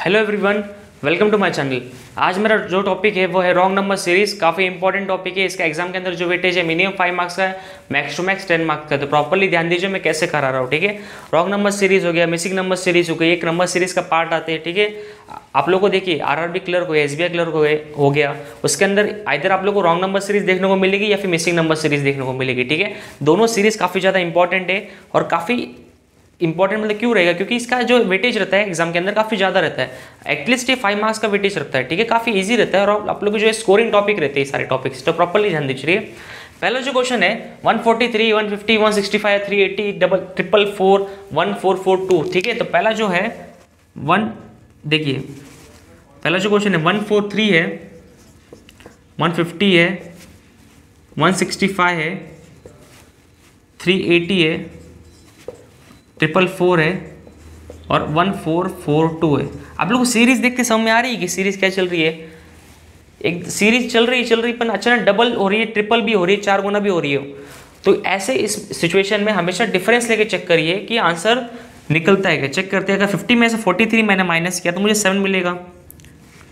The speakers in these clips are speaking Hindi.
Hello everyone welcome to my channel आज मेरा जो टॉपिक है, वो है रॉन्ग नंबर सीरीज़ काफ़ी इंपॉर्टेंट टॉपिक है. इसका एग्ज़ाम के अंदर जो वेटेज है मिनिमम फाइव मार्क्स का है max to max ten marks का तो प्रॉपरली ध्यान दीजिए मैं कैसे करा रहा हूँ, ठीक है? रॉन्ग नंबर सीरीज़ हो गया मिसिंग नंबर सीरीज़ हो गई, एक नंबर सीरीज़ का पार्ट आते हैं, ठीक है? आप लोग को देखिए आर बी क्लर्क हो गया एस बी आई क्लर्क हो गए, हो गया। उसके अंदर इधर आप लोग को रॉन्ग नंबर सीरीज़ देखने को मिलेगी या फिर मिसिंग नंबर सीरीज़ देखने को मिलेगी, ठीक है? दोनों सीरीज़ काफ़ी ज़्यादा इंपॉर्टेंट है और काफ़ी इंपॉर्टेंट मतलब क्यों रहेगा? क्योंकि इसका जो वेटेज रहता है एग्ज़ाम के अंदर काफ़ी ज़्यादा रहता है। एटलीस्ट ये फाइव मार्क्स का वेटेज रहता है ठीक है? काफ़ी इजी रहता है और आप लोग जो है स्कोरिंग टॉपिक रहते हैं सारे टॉपिक्स तो प्रॉपरली ध्यान दीजिए। पहला जो क्वेश्चन है 143, 150, 165, 380, double triple four one four four two ठीक है? तो पहला जो है वन देखिए पहला जो क्वेश्चन है वन फोर थ्री है वन फिफ्टी है वन सिक्सटी फाइव है थ्री एटी है ट्रिपल फोर है और वन फोर फोर टू है। आप लोग को सीरीज़ देख के समझ में आ रही है कि सीरीज़ क्या चल रही है? एक सीरीज़ चल रही चल रही, पर अचानक डबल हो रही है ट्रिपल भी हो रही है, चार गुना भी हो रही है। तो ऐसे इस सिचुएशन में हमेशा डिफरेंस लेके चेक करिए कि आंसर निकलता है क्या? चेक करते हैं, अगर फिफ्टी में से फोर्टी थ्री मैंने माइनस किया तो मुझे सेवन मिलेगा।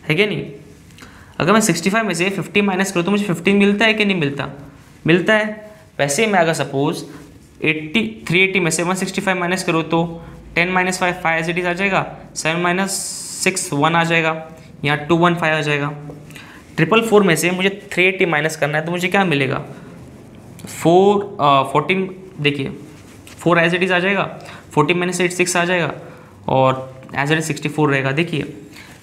है क्या नहीं? अगर मैं सिक्सटी फाइव में से फिफ्टी माइनस करूँ तो मुझे फिफ्टीन मिलता है कि नहीं मिलता? मिलता है। वैसे मैं अगर सपोज़ एट्टी, थ्री एट्टी में से वन सिक्सटी फाइव माइनस करो तो ten minus five five as it is आ जाएगा। सेवन माइनस सिक्स वन आ जाएगा। यहाँ टू वन फाइव आ जाएगा। ट्रिपल फोर में से मुझे थ्री एट्टी माइनस करना है तो मुझे क्या मिलेगा? फोर फोर्टीन देखिए फोर एज इट इज़ आ जाएगा। फोर्टीन माइनस एट सिक्स आ जाएगा। और एज इट सिक्सटी फोर रहेगा। देखिए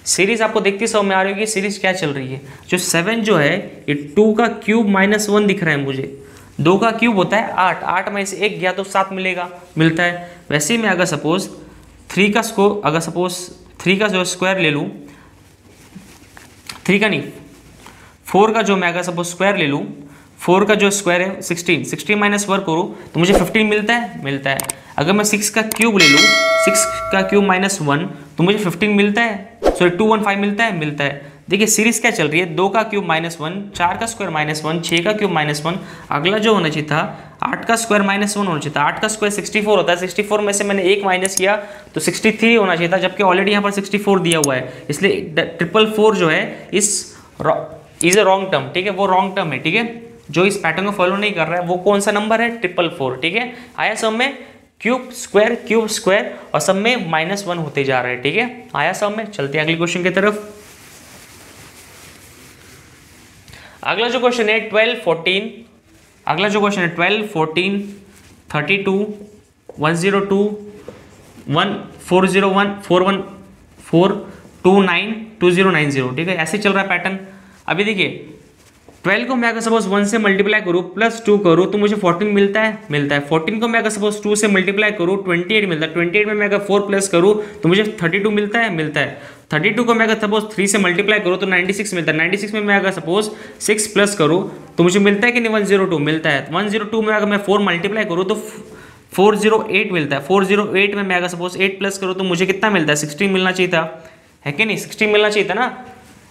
सीरीज़ आपको देखते समझ में आ रही होगी सीरीज़ क्या चल रही है। जो सेवन जो है, ये टू का क्यूब माइनस वन दिख रहा है मुझे। दो का क्यूब होता है आठ। आठ में से एक गया तो सात मिलेगा, मिलता है। वैसे ही मैं अगर सपोज़ थ्री का स्को अगर सपोज़ थ्री का जो स्क्वायर ले लूँ थ्री का नहीं फोर का जो मैं अगर सपोज़ स्क्वायर ले लूँ फोर का जो स्क्वायर है सिक्सटीन सिक्सटीन माइनस वर्क करूँ तो मुझे फिफ्टीन मिलता है? मिलता है। अगर मैं सिक्स का क्यूब ले लूँ सिक्स का क्यूब माइनस वन तो मुझे फिफ्टीन मिलता है? सॉरी टू वन फाइव मिलता है? मिलता है। देखिए सीरीज़ क्या चल रही है? दो का क्यूब माइनस वन चार का स्क्वायर माइनस वन छः का क्यूब माइनस वन अगला जो होना चाहिए था, आठ का स्क्वायर माइनस वन होना चाहिए था। आठ का स्क्वायर सिक्सटी फोर होता है। सिक्सटी फोर में से मैंने एक माइनस किया तो सिक्सटी थ्री होना चाहिए था, जबकि ऑलरेडी यहाँ पर सिक्सटी फोर दिया हुआ है। इसलिए ट्रिपल फोर जो है, इस इज़ ए रॉन्ग टर्म ठीक है? वो रॉन्ग टर्म है, ठीक है? जो इस पैटर्न को फॉलो नहीं कर रहा है, वो कौन सा नंबर है? ट्रिपल फोर ठीक है? आया सब में क्यूब स्क्वायर क्यूब स्क्वायर और सब में माइनस वन होते जा रहे हैं, ठीक है? आया सब में, चलते हैं अगले क्वेश्चन की तरफ़। अगला जो क्वेश्चन है ट्वेल्व फोर्टीन अगला जो क्वेश्चन है twelve fourteen thirty two one zero two one four zero one four one four two nine two zero nine zero ठीक है? ऐसे चल रहा है पैटर्न अभी देखिए ट्वेल्व को मैं अगर सपोज़ वन से मल्टीप्लाई करूँ प्लस टू करूँ तो मुझे फोर्टीन मिलता है? मिलता है. फोर्टीन को मैं अगर सपोज़ टू से मल्टीप्लाई करूँ ट्वेंटी एट मिलता है. ट्वेंटी एट में मैं अगर फोर प्लस करूँ तो मुझे थर्टी टू मिलता है? मिलता है. थर्टी टू को मैं अगर सपोज़ थ्री से मल्टीप्लाई करूँ तो नाइन्टी सिक्स मिलता है। नाइन्टी सिक्स में मैं अगर सपोज़ सिक्स प्लस करूँ तो मुझे मिलता है कि नहीं? वन ज़ीरो टू मिलता है। वन ज़ीरो टू में अगर मैं फोर मल्टीप्लाई करूँ तो फोर ज़ीरो एट मिलता है। फोर ज़ीरो एट में मैं अगर सपोज़ एट प्लस करूँ तो मुझे कितना मिलता है? सिक्सटीन मिलना चाहिए था। है कि नहीं? सिक्सटीन मिलना चाहिए था ना?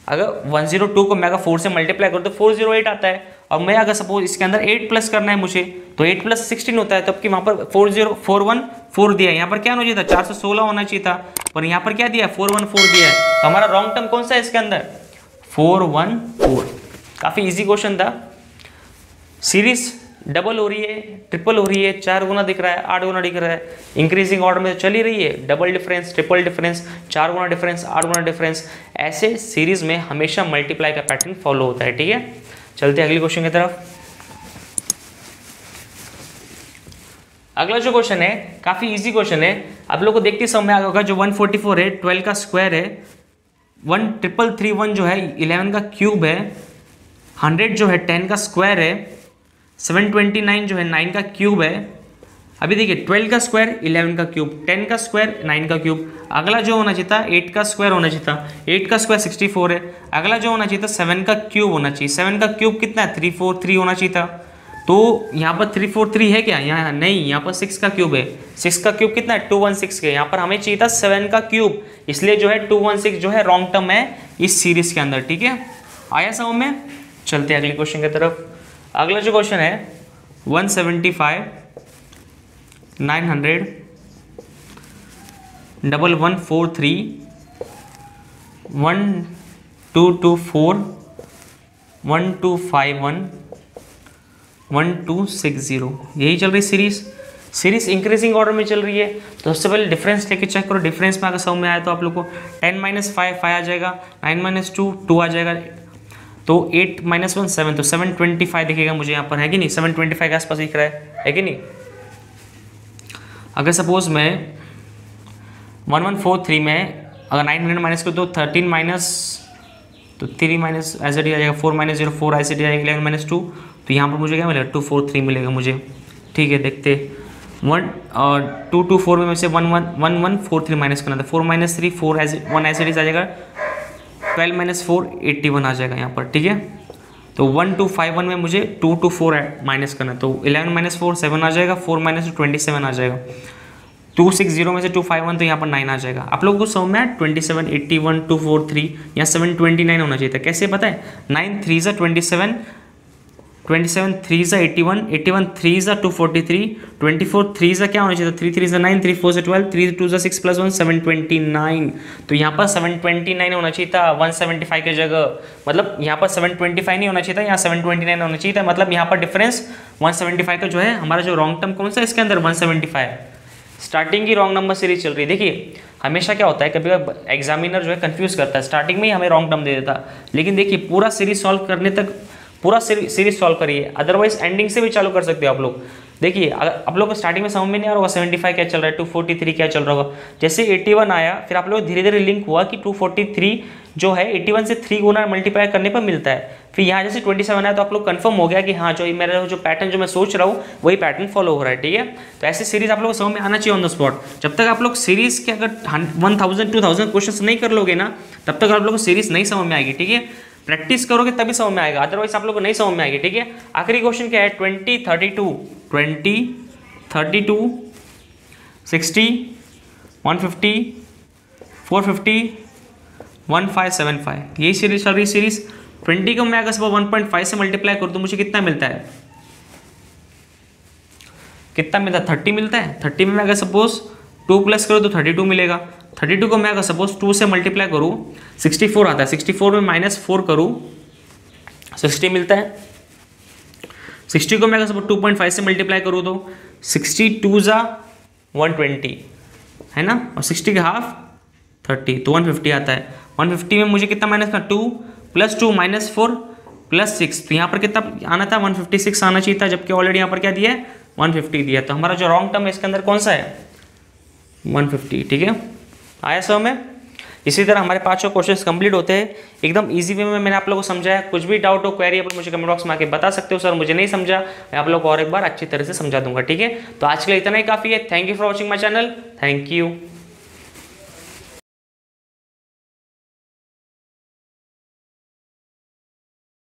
अगर वन ज़ीरो टू को मैं अगर फोर से मल्टीप्लाई करूँ तो फोर ज़ीरो एट आता है। और मैं अगर सपोज़ इसके अंदर एट प्लस करना है मुझे तो एट प्लस सिक्सटीन होता है, तब कि वहाँ पर four zero four one four दिया है। यहाँ पर क्या होना चाहिए था? चार सौ सोलह होना चाहिए था। पर यहाँ पर क्या दिया है? फोर वन फोर दिया है। तो हमारा रॉन्ग टर्म कौन सा है इसके अंदर? फोर वन फोर काफ़ी इजी क्वेश्चन था। सीरीज़ डबल हो रही है ट्रिपल हो रही है, चार गुना दिख रहा है, आठ गुना दिख रहा है। इंक्रीजिंग ऑर्डर में तो चल ही रही है। डबल डिफरेंस ट्रिपल डिफरेंस चार गुना डिफरेंस आठ गुना डिफरेंस ऐसे सीरीज़ में हमेशा मल्टीप्लाई का पैटर्न फॉलो होता है, ठीक है? चलते हैं अगले क्वेश्चन की तरफ़। अगला जो क्वेश्चन है, काफ़ी इजी क्वेश्चन है। आप लोग को देखते समय आ होगा जो 144 है 12 का स्क्वायर है वन ट्रिपल थ्री वन जो है 11 का क्यूब है 100 जो है 10 का स्क्वायर है 729 जो है 9 का क्यूब है अभी देखिए 12 का स्क्वायर 11 का क्यूब 10 का स्क्वायर 9 का क्यूब अगला जो होना चाहिए था 8 का स्क्वायर होना चाहिए था. 8 का स्क्वायर 64 है. अगला जो होना चाहिए था 7 का क्यूब होना चाहिए. 7 का क्यूब कितना है? थ्री फोर थ्री होना चाहिए था. तो यहाँ पर थ्री फोर थ्री है क्या? यहाँ नहीं, यहाँ पर सिक्स का क्यूब है. सिक्स का क्यूब कितना है? टू वन सिक्स के यहाँ पर हमें चाहिए था सेवन का क्यूब इसलिए जो है टू वन सिक्स जो है रॉन्ग टर्म है इस सीरीज़ के अंदर, ठीक है? आया समझ में? चलते अगले क्वेश्चन की तरफ़. अगला जो क्वेश्चन है one seventy five nine hundred, double one four three, one two two four, one two five one one two six zero. यही चल रही सीरीज़। सीरीज़ इंक्रीजिंग ऑर्डर में चल रही है। तो सबसे पहले डिफरेंस लेके चेक करो। डिफरेंस में अगर सब में आया तो आप लोग को टेन माइनस फाइव फाइव आ जाएगा नाइन माइनस टू टू आ जाएगा। तो एट माइनस वन सेवन तो सेवन ट्वेंटी फाइव दिखेगा मुझे यहाँ पर, है कि नहीं? सेवन ट्वेंटी फाइव के आसपास दिख रहा है। है कि नहीं? अगर सपोज़ मैं वन वन फोर थ्री में अगर नाइन हंड्रेड माइनस करो तो थर्टीन माइनस तो थ्री माइनस ऐसे डी आ जाएगा फोर माइनस ज़ीरो फोर ऐसे डी आ जाएगा इलेवन माइनस टू तो यहाँ पर मुझे क्या मिलेगा? टू फोर थ्री मिलेगा मुझे। ठीक है, देखते वन और टू टू फोर में से one one one one four three minus करना था। Four minus three four as one it आ जाएगा। Twelve minus four eighty one आ जाएगा यहाँ पर। ठीक है? तो वन टू फाइव वन में मुझे टू टू फोर माइनस करना है। तो इलेवन माइनस फोर सेवन आ जाएगा फोर माइनस ट्वेंटी सेवन आ जाएगा। टू सिक्स ज़ीरो में से टू फाइव वन तो यहाँ पर नाइन आ जाएगा। आप लोगों को सौ में twenty seven eighty one two four three या सेवन ट्वेंटी नाइन होना चाहिए था। कैसे पता है? नाइन थ्री ज़ा twenty seven twenty seven three eighty one eighty one three ज़ा two forty three twenty four three क्या होना चाहिए? थ्री थ्री ज़ा नाइन थ्री फोर ज़ा ट्वेल्व थ्री टू ज़ा six plus one seven twenty nine तो यहाँ पर सेवन ट्वेंटी नाइन होना चाहिए था वन सेवेंटी फाइव की जगह। मतलब यहाँ पर सेवन ट्वेंटी फाइव नहीं होना चाहिए था, यहाँ सेवन ट्वेंटी नाइन होना चाहिए था। मतलब यहाँ पर डिफरेंस वन सेवेंटी फाइव का जो है, हमारा जो रॉन्ग टर्म कौन सा है, इसके अंदर वन सेवेंटी फाइव स्टार्टिंग की रॉन्ग नंबर सीरीज़ चल रही है। देखिए, हमेशा क्या होता है, कभी कभी एग्जामिनर जो है कंफ्यूज करता है। स्टार्टिंग में ही हमें रॉन्ग टर्म दे देता। लेकिन देखिए, पूरा सीरीज़ सॉल्व करने तक पूरा सीरीज़ सॉल्व करिए। अदरवाइज़ एंडिंग से भी चालू कर सकते हो आप लोग। देखिए, अगर आप लोग को स्टार्टिंग में समझ में नहीं आ रहा होगा सेवेंटी फाइव क्या चल रहा है टू फोर्टी थ्री क्या चल रहा होगा। जैसे एट्टी वन आया, फिर आप लोग धीरे धीरे लिंक हुआ कि टू फोर्टी थ्री जो है एट्टी वन से थ्री गुना मल्टीप्लाई करने पर मिलता है। फिर यहाँ जैसे ट्वेंटी सेवन आया तो आप लोग कंफर्म हो गया कि हाँ जो मेरा जो पैटर्न जो मैं सोच रहा हूँ, वही पैटर्न फॉलो हो रहा है, ठीक है? तो ऐसे सीरीज़ आप लोग को समझ में आना चाहिए ऑन द स्पॉट जब तक आप लोग सीरीज़ के अगर one thousand two thousand question नहीं कर लोगे ना, तब तक आप लोग को सीरीज़ नहीं समझ में आएगी, ठीक है? प्रैक्टिस करोगे तभी समझ में आएगा। अदरवाइज़ आप लोग को नहीं समझ में आएगी, ठीक है? आखिरी क्वेश्चन क्या है? Twenty thirty two twenty thirty two sixty one fifty four fifty one five seven five यही सीरीज़ रही सीरीज़ ट्वेंटी को मैं अगर सुबह वन पॉइंट फाइव से मल्टीप्लाई करूँ तो मुझे कितना मिलता है? कितना मिलता है? थर्टी मिलता है? थर्टी में मैं अगर सपोज़ टू प्लस करो तो थर्टी टू मिलेगा। थर्टी टू को मैं अगर सपोज़ टू से मल्टीप्लाई करूँ सिक्सटी फोर आता है। सिक्सटी फोर में माइनस फोर करूँ सिक्सटी मिलता है। सिक्सटी को मैं अगर सपोज़ टू पॉइंट फाइव से मल्टीप्लाई करूँ तो सिक्सटी टू ज़ा वन ट्वेंटी है ना? और सिक्सटी का हाफ़ थर्टी तो वन फिफ्टी आता है। वन फिफ्टी में मुझे कितना माइनस का two plus two minus four plus six तो यहाँ पर कितना आना था? वन फिफ्टी सिक्स आना चाहिए था, जबकि ऑलरेडी यहाँ पर क्या दिया है? वन फिफ्टी दिया। तो हमारा जो रॉन्ग टर्म है, इसके अंदर कौन सा है? वन फिफ्टी ठीक है? आया सब में इसी तरह हमारे पाँचों क्वेश्चंस कंप्लीट होते हैं। एकदम इजी वे में मैंने आप लोगों को समझाया। कुछ भी डाउट हो क्वेरी आप मुझे कमेंट बॉक्स में आके बता सकते हो सर, मुझे नहीं समझा। मैं आप लोग को और एक बार अच्छी तरह से समझा दूँगा, ठीक है? तो आज के लिए इतना ही काफ़ी है। Thank you for watching my channel thank you